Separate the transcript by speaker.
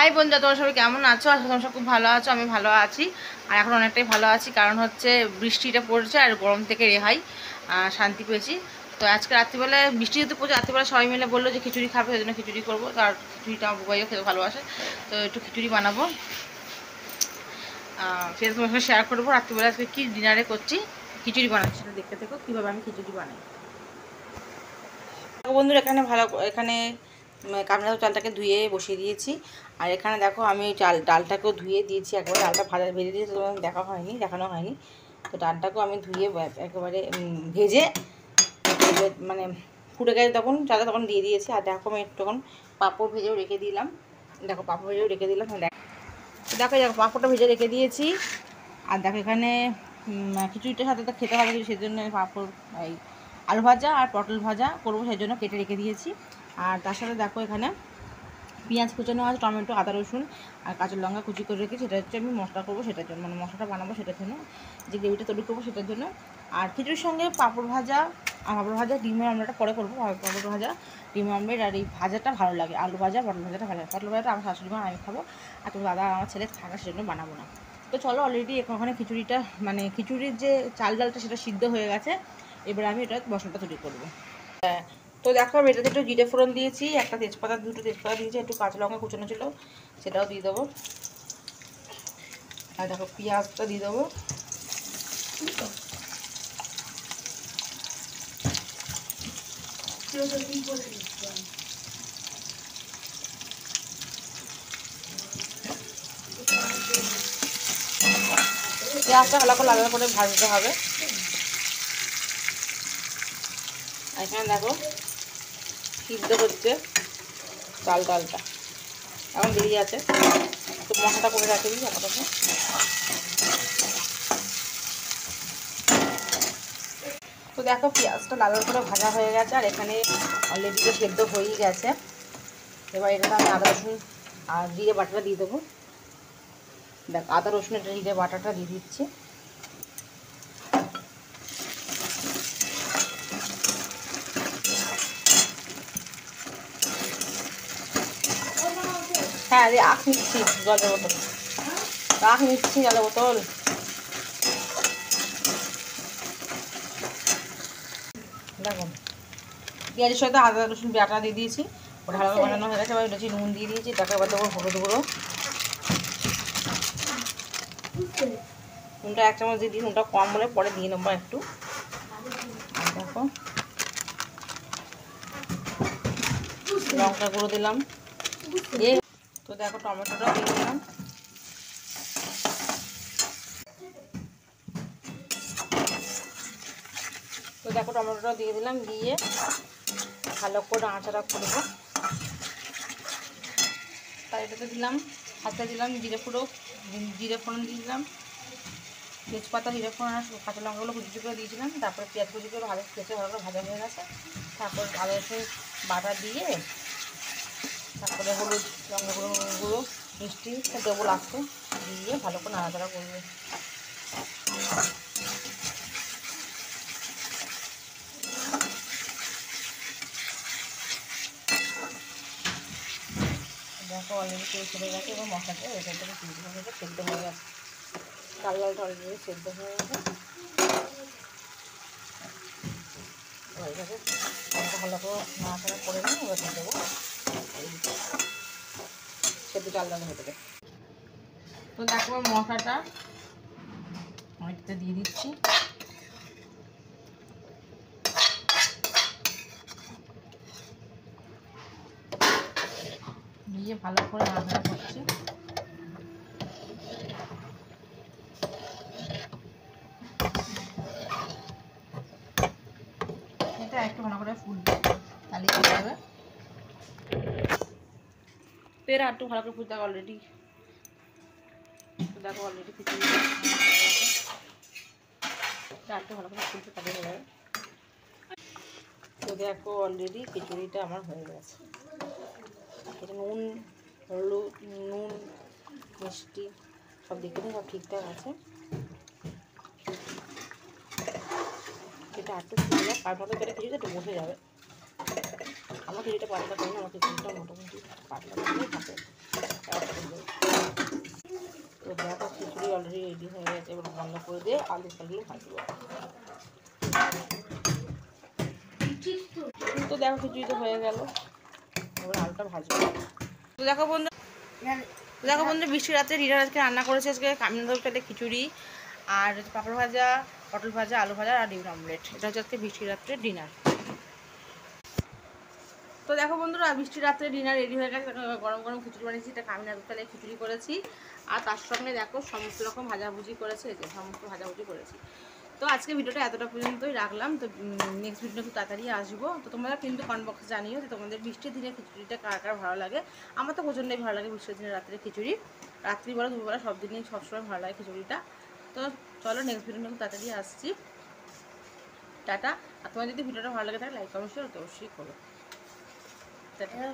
Speaker 1: High বন্ধুরা তোমরা সবাই কেমন আছো? আশা তোমরা সব খুব ভালো আছো, আমি ভালো আছি। আর এখন অনেকটাই ভালো আছি, কারণ হচ্ছে বৃষ্টিটা পড়ছে আর গরম থেকে রেহাই শান্তি পেয়েছি। তো আজকে রাত্রিবেলায় বৃষ্টি যেহেতু পড়ছে, রাত্রিবেলা সবাই মিলে বলল যে খিচুড়ি খাবে, সেই জন্য খিচুড়ি করব। আর খিচুড়িটা আমার বুবাইও খেতে ভালোবাসে, তো একটু খিচুড়ি বানাবো। সেটা তোমার সঙ্গে শেয়ার করব। রাত্রিবেলা আজকে কী ডিনারে করছি, খিচুড়ি বানাচ্ছি, সেটা দেখতে থেকো, কীভাবে আমি খিচুড়ি বানাই। বন্ধুরা, এখানে ভালো, এখানে কামড়া চালটাকে ধুয়ে বসিয়ে দিয়েছি। আর এখানে দেখো আমি চাল ডালটাকেও ধুয়ে দিয়েছি, একবারে ডালটা ভাজা ভেজে দিয়েছি, তোমাদের দেখা হয়নি, দেখানো হয়নি। তো ডালটাকেও আমি ধুয়ে একেবারে ভেজে মানে ফুটে গেছে তখন, চালটা তখন দিয়ে দিয়েছি। আর দেখো আমি তখন পাঁপড় ভেজেও রেখে দিলাম। দেখো পাঁপড় ভেজেও রেখে দিলাম, দেখ দেখো দেখো পাঁপড়টা ভেজে রেখে দিয়েছি। আর দেখো এখানে খিচুড়িটার সাথে তো খেতে হবে সেজন্য পাঁপড়, এই আলু ভাজা আর পটল ভাজা করব, সেই জন্য কেটে রেখে দিয়েছি। আর তার সাথে দেখো এখানে পেঁয়াজ কুচানো আছে, টমেটো, আদা, রসুন আর কাঁচা লঙ্কা কুচি করে রেখে সেটা হচ্ছে আমি মশলা করব সেটার জন্য মানে মশলাটা বানাবো সেটার জন্য, যে গ্রেভিটা তৈরি করব সেটার জন্য। আর খিচুড়ির সঙ্গে পাঁপড় ভাজা, আর পাঁপড় ভাজা, ডিমের আমলেটটা পরে করব, পাঁপড় ভাজা ডিমের আমলেট আর এই ভাজাটা ভালো লাগে। আলু ভাজা, পটল ভাজাটা ভালো লাগে। পটল ভাজাটা আমার শাশুড়ি মা আমি খাব, আর তোমার দাদা, আমার ছেলে থাকা সেজন্য বানাবো না। তো চলো অলরেডি ওখানে খিচুড়িটা মানে খিচুড়ির যে চাল ডালটা সেটা সিদ্ধ হয়ে গেছে, এবার আমি এটা মশলাটা তৈরি করব। তো দেখো আমি এটাতে একটু জিরে ফোড়ন দিয়েছি, একটা তেজপাতা, দুটো তেজপাতা দিয়েছি, একটু কাঁচা লঙ্কা কুচানো ছিল, সেটাও দিয়ে দেবো। আর দেখো পেঁয়াজটা দিয়ে দেবো। পেঁয়াজটা ভালো করে লাল করে ভাজতে হবে। এখানে দেখো সিদ্ধ হচ্ছে চাল ডালটা। এখন দেরি আছে তো মশলাটা করে রাখে দিই আপাতত। তো দেখো পেঁয়াজটা লাল করে ভাজা হয়ে গেছে, আর এখানে অলরেডি তো সেদ্ধ হয়েই গেছে। এবার এটাতে আমি আদা রসুন আর জিরে বাটাটা দিয়ে দেবো। দেখ, আদা রসুন এটা জিরে বাটাটা দিয়ে দিচ্ছি। হ্যাঁ রে আখ নিচ্ছি জলের বোতল। আখ নিচ্ছি জলের বোতল। দেখুন পেঁয়াজের সাথে আদা, রসুন, বাটা দিয়ে দিয়েছি। ওটা ভালো বানানো হয়ে গেছে। এবার নুন দিয়ে দিয়েছি। তাকে এবার দেবো হলুদ গুঁড়ো। নুনটা এক চামচ দিয়ে দিই। নুনটা কম বলে পরে দিয়ে নেব একটু। দেখো, লঙ্কা গুঁড়ো দিলাম। দিয়ে তো দেখো টমেটোটাও দিয়ে দিলাম। তো দেখো টমেটোটাও দিয়ে দিলাম, দিয়ে ভালো করে আঁচাটা করব তাই এটাতে দিলাম, হাতে দিলাম জিরে ফুটো, জিরে ফোড়ন দিয়ে দিলাম। তেজপাতা, জিরে ফোড়ন আর কাঁচা লঙ্কাগুলো কুচি করে দিয়েছিলাম, তারপরে পেঁয়াজ কুচি করে ভালো কেটে ভালো করে ভাজা হয়ে গেছে। তারপর আদা রসুন বাটা দিয়ে তারপরে হলুদ লঙ্কা গুঁড়ো গুঁড়ো, মিষ্টি দেবো লাস্টে দিয়ে ভালো করে নাড়াচাড়া করবে। দেখো অলরেডি তেল ছেড়ে গেছে এবং মশলাটা এখান থেকে সিদ্ধ হয়ে গেছে সেদ্ধ হয়ে গেছে। চাল ডালটা অলরেডি সেদ্ধ হয়ে গেছে। হয়ে গেছে ভালো করে নাড়াচাড়া করে নিয়ে এবার দেবো। তো দেখো মশলাটা অনেকটা দিয়ে দিচ্ছি। দিয়ে ভালো করে নাড়াচাড়া করছি এটা একটু ভালো করে ফুটবে তাহলে কি হবে তেরা একটু ভালো করে ফুটতে অলরেডি দেখো অলরেডি খিচুড়ি একটু ভালো করে ফুটতে তাহলে হয়ে যাবে তো দেখো অলরেডি খিচুড়িটা আমার হয়ে গেছে। এটা নুন, হলুদ, নুন, মিষ্টি, সব দিক থেকে সব ঠিকঠাক আছে। এটা একটু ফুটে যাক তারপরে এটা খিচুড়িটা একটু বসে যাবে। আমাকে যেটা পাতলা করে না, আমাকে ঘুমটা মোটামুটি পাতলা করে থাকে। তো দেখো, খিচুড়ি অলরেডি রেডি হয়ে গেছে, এবার রান্না করে দিয়ে আলু ফালু ভাজবো। তো দেখো, খিচুড়ি তো হয়ে গেল। এবার আলুটা ভাজবো। তো দেখো বন্ধু দেখো বন্ধু, বৃষ্টি রাতে রিনার আজকে রান্না করেছে আজকে কামিনদরটাতে খিচুড়ি, আর হচ্ছে পাপড় ভাজা, পটল ভাজা, আলু ভাজা, আর ডিম অমলেট এটা হচ্ছে আজকে বৃষ্টি রাত্রে ডিনার তো দেখো বন্ধুরা বৃষ্টি রাত্রে ডিনার রেডি হয়ে গেছে। গরম গরম খিচুড়ি বানিয়েছি, এটা কামিনা দুতলায় খিচুড়ি করেছি। আর তার সঙ্গে দেখো সমস্ত রকম ভাজাভুজি করেছে, এই যে সমস্ত ভাজাভুজি করেছি। তো আজকে ভিডিওটা এতটা পর্যন্তই রাখলাম। তো নেক্সট ভিডিও খুব তাড়াতাড়ি আসব। তো তোমরা কিন্তু কমেন্ট বক্সে জানিও যে তোমাদের বৃষ্টির দিনে খিচুড়িটা কার কার ভালো লাগে। আমার তো প্রচণ্ডই ভালো লাগে বৃষ্টির দিনে রাত্রে খিচুড়ি। রাত্রি রাত্রিবেলা দুপুরবেলা সব দিনই সবসময় ভালো লাগে খিচুড়িটা। তো চলো নেক্সট ভিডিও খুব তাড়াতাড়ি আসছি। টাটা। আর তোমার যদি ভিডিওটা ভালো লাগে তাহলে লাইক কমেন্ট শেয়ার অবশ্যই করো। টাটা